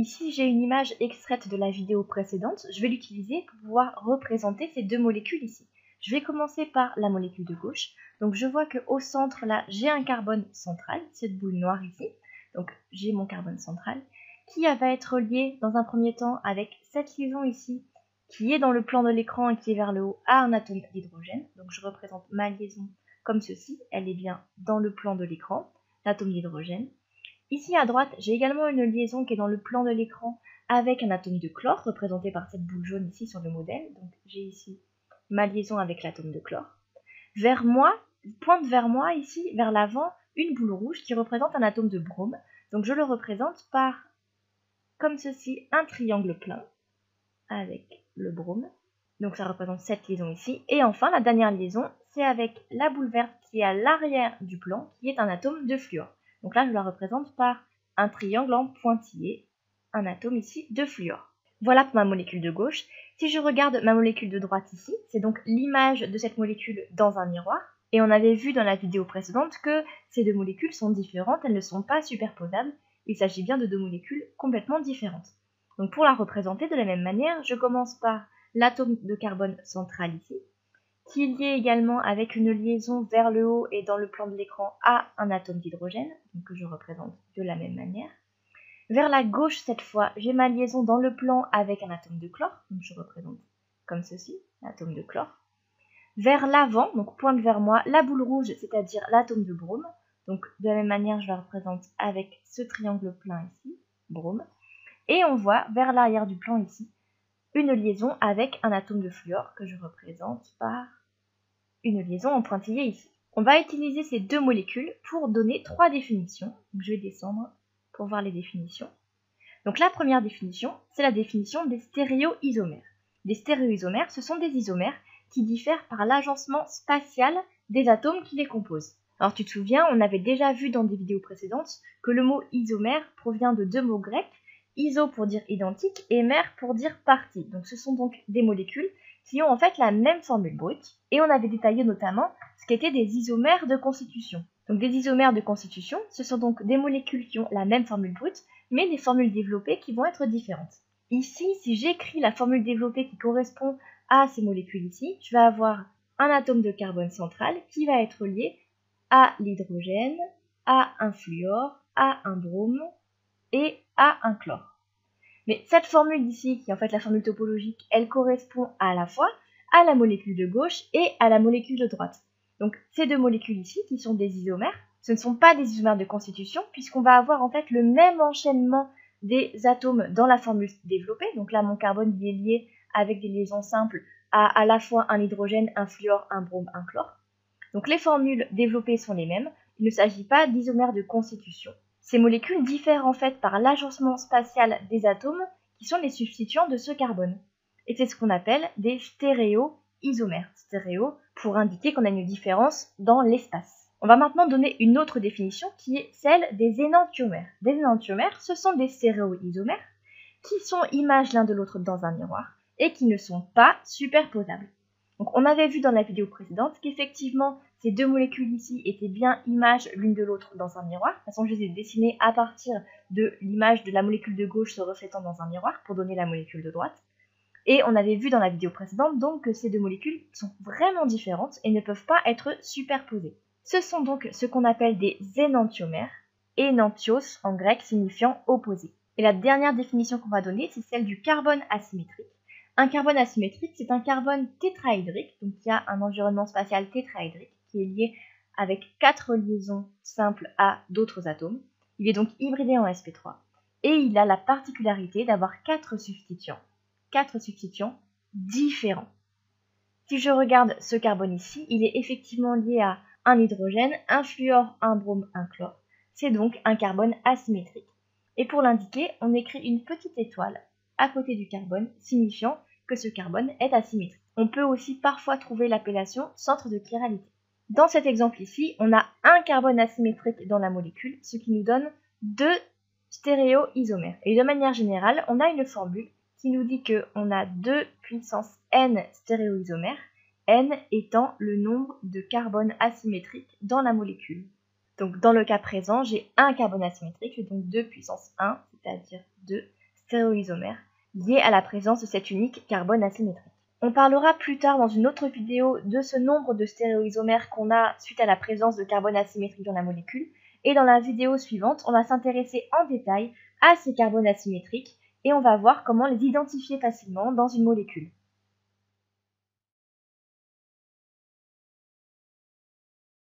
Ici, j'ai une image extraite de la vidéo précédente. Je vais l'utiliser pour pouvoir représenter ces deux molécules ici. Je vais commencer par la molécule de gauche. Donc je vois qu'au centre, là, j'ai un carbone central, cette boule noire ici. Donc j'ai mon carbone central qui va être lié dans un premier temps avec cette liaison ici qui est dans le plan de l'écran et qui est vers le haut à un atome d'hydrogène. Donc je représente ma liaison comme ceci, elle est bien dans le plan de l'écran, l'atome d'hydrogène. Ici à droite, j'ai également une liaison qui est dans le plan de l'écran avec un atome de chlore, représenté par cette boule jaune ici sur le modèle. Donc j'ai ici ma liaison avec l'atome de chlore. Vers moi, pointe vers moi ici, vers l'avant, une boule rouge qui représente un atome de brome. Donc je le représente par, comme ceci, un triangle plein avec le brome. Donc ça représente cette liaison ici. Et enfin, la dernière liaison, c'est avec la boule verte qui est à l'arrière du plan, qui est un atome de fluor. Donc là, je la représente par un triangle en pointillé, un atome ici de fluor. Voilà pour ma molécule de gauche. Si je regarde ma molécule de droite ici, c'est donc l'image de cette molécule dans un miroir. Et on avait vu dans la vidéo précédente que ces deux molécules sont différentes, elles ne sont pas superposables. Il s'agit bien de deux molécules complètement différentes. Donc pour la représenter de la même manière, je commence par l'atome de carbone central ici, qui est lié également avec une liaison vers le haut et dans le plan de l'écran à un atome d'hydrogène, que je représente de la même manière. Vers la gauche cette fois, j'ai ma liaison dans le plan avec un atome de chlore, donc je représente comme ceci, l'atome de chlore. Vers l'avant, donc pointe vers moi, la boule rouge, c'est-à-dire l'atome de brome. Donc de la même manière, je la représente avec ce triangle plein ici, brome. Et on voit vers l'arrière du plan ici une liaison avec un atome de fluor que je représente par une liaison en pointillé ici. On va utiliser ces deux molécules pour donner trois définitions. je vais descendre pour voir les définitions. Donc la première définition, c'est la définition des stéréoisomères. Les stéréoisomères, ce sont des isomères qui diffèrent par l'agencement spatial des atomes qui les composent. Alors tu te souviens, on avait déjà vu dans des vidéos précédentes que le mot isomère provient de deux mots grecs iso pour dire identique et mer pour dire partie. Donc ce sont donc des molécules qui ont en fait la même formule brute. Et on avait détaillé notamment ce qu'étaient des isomères de constitution. Donc des isomères de constitution, ce sont donc des molécules qui ont la même formule brute, mais des formules développées qui vont être différentes. Ici, si j'écris la formule développée qui correspond à ces molécules ici, je vais avoir un atome de carbone central qui va être lié à l'hydrogène, à un fluor, à un brome et à un chlore. Mais cette formule ici, qui est en fait la formule topologique, elle correspond à la fois à la molécule de gauche et à la molécule de droite. Donc ces deux molécules ici, qui sont des isomères, ce ne sont pas des isomères de constitution, puisqu'on va avoir en fait le même enchaînement des atomes dans la formule développée. Donc là, mon carbone est lié avec des liaisons simples à à la fois un hydrogène, un fluor, un brome, un chlore. Donc les formules développées sont les mêmes. Il ne s'agit pas d'isomères de constitution. Ces molécules diffèrent en fait par l'agencement spatial des atomes qui sont les substituants de ce carbone. Et c'est ce qu'on appelle des stéréoisomères. Stéréo pour indiquer qu'on a une différence dans l'espace. On va maintenant donner une autre définition qui est celle des énantiomères. Des énantiomères, ce sont des stéréoisomères qui sont images l'un de l'autre dans un miroir et qui ne sont pas superposables. Donc on avait vu dans la vidéo précédente qu'effectivement ces deux molécules ici étaient bien images l'une de l'autre dans un miroir. De toute façon, je les ai dessinées à partir de l'image de la molécule de gauche se reflétant dans un miroir pour donner la molécule de droite. Et on avait vu dans la vidéo précédente donc que ces deux molécules sont vraiment différentes et ne peuvent pas être superposées. Ce sont donc ce qu'on appelle des énantiomères, énantios en grec signifiant opposé. Et la dernière définition qu'on va donner, c'est celle du carbone asymétrique. Un carbone asymétrique, c'est un carbone tétraédrique, donc il y a un environnement spatial tétraédrique qui est lié avec quatre liaisons simples à d'autres atomes. Il est donc hybridé en sp3 et il a la particularité d'avoir quatre substituants. Quatre substituants différents. Si je regarde ce carbone ici, il est effectivement lié à un hydrogène, un fluor, un brome, un chlore. C'est donc un carbone asymétrique. Et pour l'indiquer, on écrit une petite étoile à côté du carbone, signifiant ce carbone est asymétrique. On peut aussi parfois trouver l'appellation centre de chiralité. Dans cet exemple ici, on a un carbone asymétrique dans la molécule, ce qui nous donne deux stéréoisomères. Et de manière générale, on a une formule qui nous dit qu'on a deux puissance n stéréoisomères, n étant le nombre de carbones asymétriques dans la molécule. Donc dans le cas présent, j'ai un carbone asymétrique, donc 2 puissance 1, c'est-à-dire 2 stéréoisomères liés à la présence de cet unique carbone asymétrique. On parlera plus tard dans une autre vidéo de ce nombre de stéréoisomères qu'on a suite à la présence de carbone asymétrique dans la molécule. Et dans la vidéo suivante, on va s'intéresser en détail à ces carbones asymétriques et on va voir comment les identifier facilement dans une molécule.